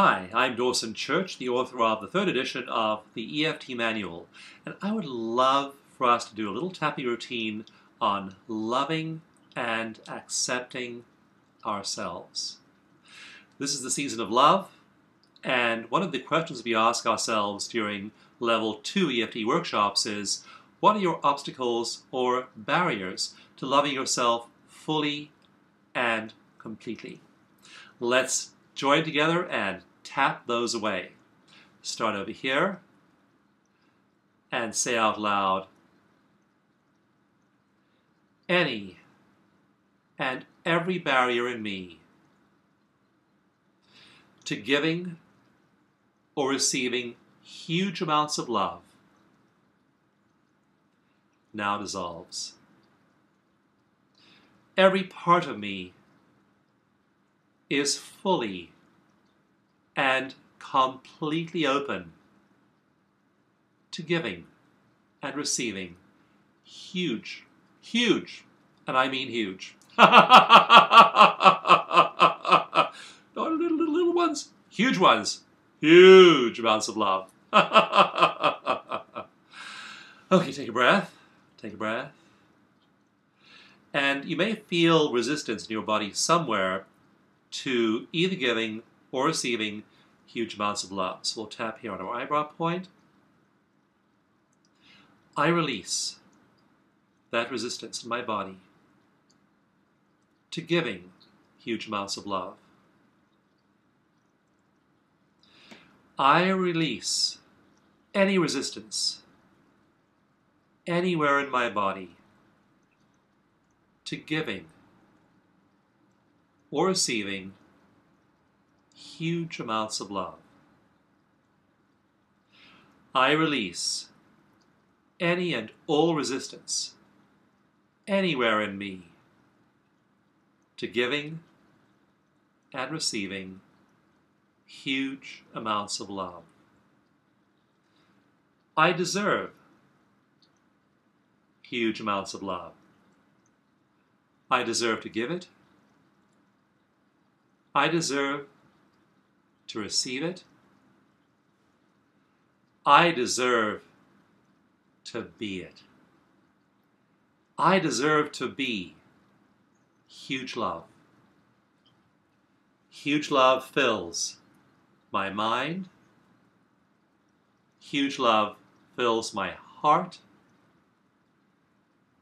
Hi, I'm Dawson Church, the author of the third edition of the EFT Manual, and I would love for us to do a little tapping routine on loving and accepting ourselves. This is the season of love, and one of the questions we ask ourselves during level 2 EFT workshops is what are your obstacles or barriers to loving yourself fully and completely? Let's join together and tap those away. Start over here and say out loud any and every barrier in me to giving or receiving huge amounts of love now dissolves. Every part of me is fully and completely open to giving and receiving huge, huge, and I mean huge. Not little, little, little ones, huge ones, huge amounts of love. okay, take a breath, take a breath. And you may feel resistance in your body somewhere to either giving or receiving huge amounts of love. So we'll tap here on our eyebrow point. I release that resistance in my body to giving huge amounts of love. I release any resistance anywhere in my body to giving or receiving huge amounts of love. I release any and all resistance anywhere in me to giving and receiving huge amounts of love. I deserve huge amounts of love. I deserve to give it. I deserve to receive it. I deserve to be it. I deserve to be huge love. Huge love fills my mind. Huge love fills my heart.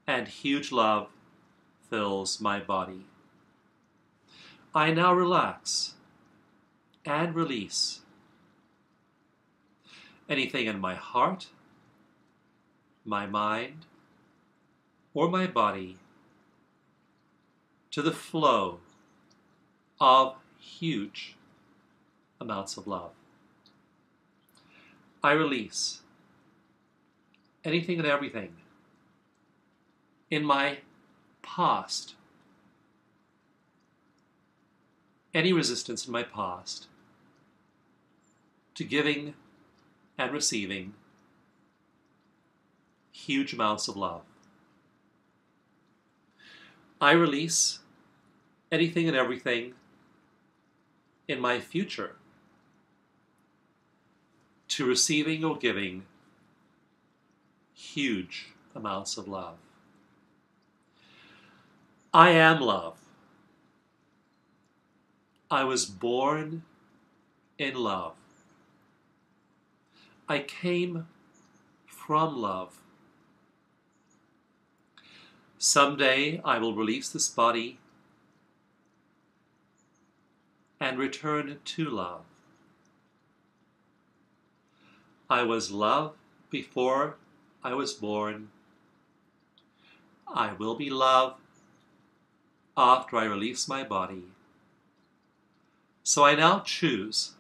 And huge love fills my body. I now relax and release anything in my heart, my mind, or my body to the flow of huge amounts of love. I release anything and everything in my past, any resistance in my past to giving and receiving huge amounts of love. I release anything and everything in my future to receiving or giving huge amounts of love. I am love. I was born in love. I came from love. Someday I will release this body and return to love. I was love before I was born. I will be love after I release my body. So I now choose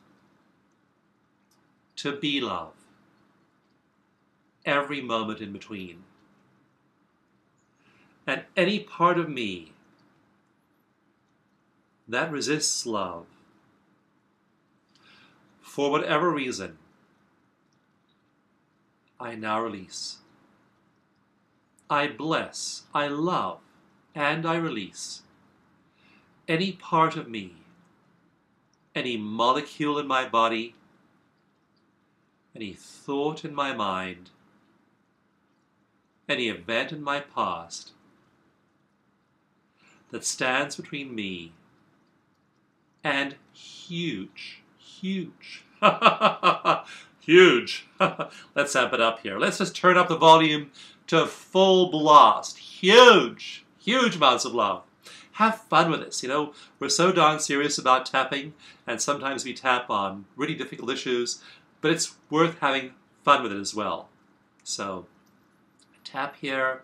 to be love every moment in between. And any part of me that resists love, for whatever reason, I now release. I bless, I love, and I release any part of me any molecule in my body, any thought in my mind, any event in my past that stands between me and huge, huge, huge. Let's amp it up here. Let's just turn up the volume to full blast. Huge, huge amounts of love. Have fun with this. You know, we're so darn serious about tapping, and sometimes we tap on really difficult issues, but it's worth having fun with it as well. So, tap here,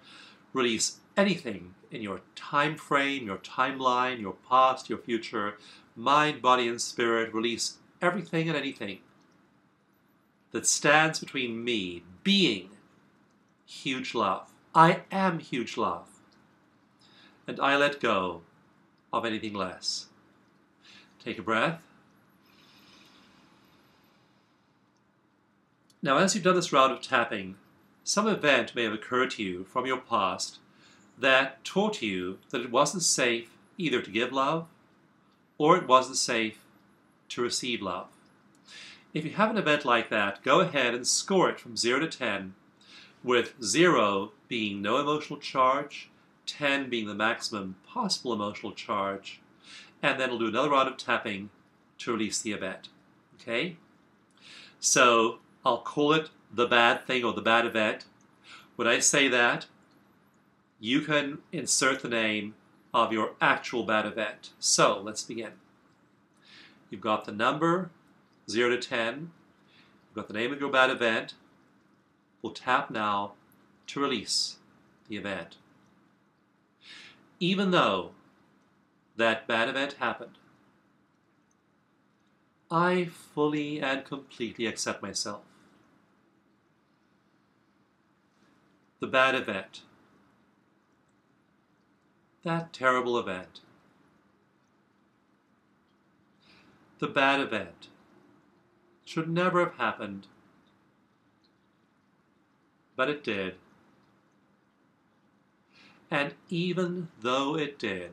release anything in your time frame, your timeline, your past, your future, mind, body, and spirit. Release everything and anything that stands between me being huge love. I am huge love. And I let go of anything less. Take a breath. Now, as you've done this round of tapping, some event may have occurred to you from your past that taught you that it wasn't safe either to give love or it wasn't safe to receive love. If you have an event like that, go ahead and score it from 0 to 10, with 0 being no emotional charge, 10 being the maximum possible emotional charge, and then we'll do another round of tapping to release the event. Okay? So I'll call it the bad thing or the bad event. When I say that, you can insert the name of your actual bad event. So let's begin. You've got the number 0 to 10. You've got the name of your bad event. We'll tap now to release the event. Even though that bad event happened, I fully and completely accept myself. The bad event, that terrible event, the bad event should never have happened, but it did. And even though it did,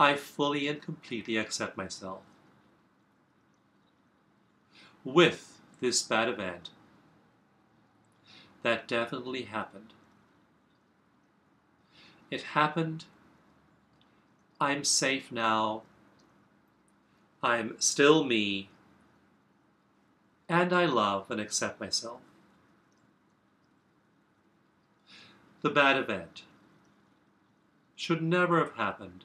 I fully and completely accept myself. With this bad event, that definitely happened. It happened. I'm safe now. I'm still me. And I love and accept myself. The bad event should never have happened.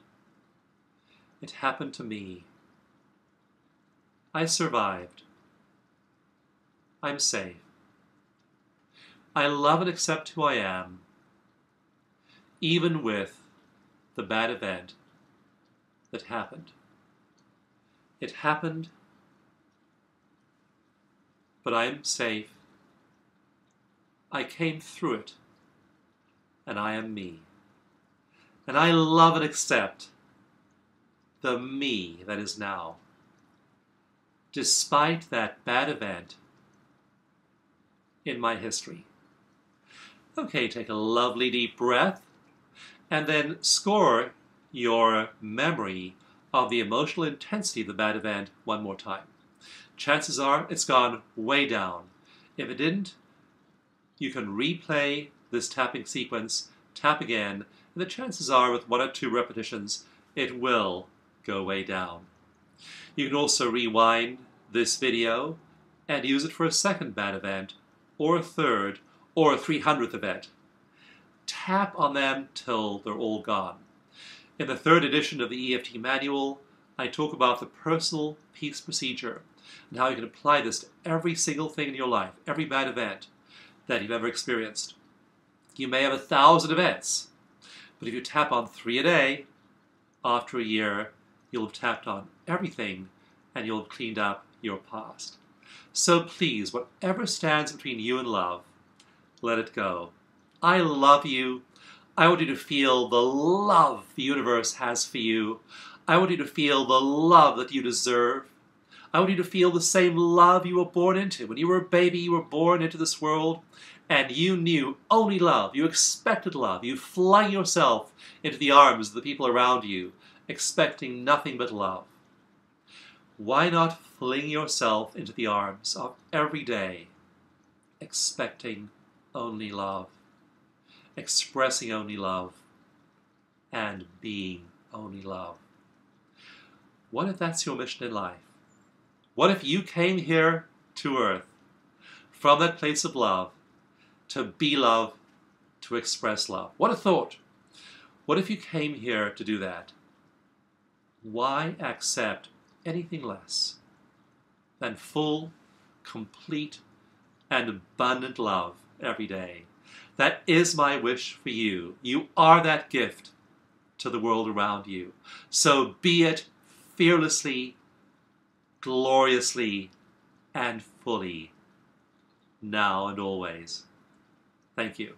It happened to me. I survived. I'm safe. I love and accept who I am, even with the bad event that happened. It happened, but I am safe. I came through it, and I am me. And I love and accept the me that is now. Despite that bad event in my history. Okay, take a lovely deep breath and then score your memory of the emotional intensity of the bad event one more time. Chances are it's gone way down. If it didn't, you can replay this tapping sequence, tap again, and the chances are with one or two repetitions, it will go way down. You can also rewind this video and use it for a second bad event, or a third, or a 300th event. Tap on them till they're all gone. In the third edition of the EFT manual, I talk about the personal peace procedure and how you can apply this to every single thing in your life, every bad event that you've ever experienced. You may have a thousand events, but if you tap on three a day, after a year, you'll have tapped on everything and you'll have cleaned up your past. So please, whatever stands between you and love, let it go. I love you. I want you to feel the love the universe has for you. I want you to feel the love that you deserve. I want you to feel the same love you were born into. When you were a baby, you were born into this world and you knew only love. You expected love. You flung yourself into the arms of the people around you, expecting nothing but love. why not fling yourself into the arms of every day, expecting only love, expressing only love, and being only love? What if that's your mission in life? What if you came here to earth from that place of love to be love, to express love? What a thought! What if you came here to do that? Why accept anything less than full, complete, and abundant love every day? That is my wish for you. You are that gift to the world around you. So be it fearlessly, gloriously, and fully, now and always. Thank you.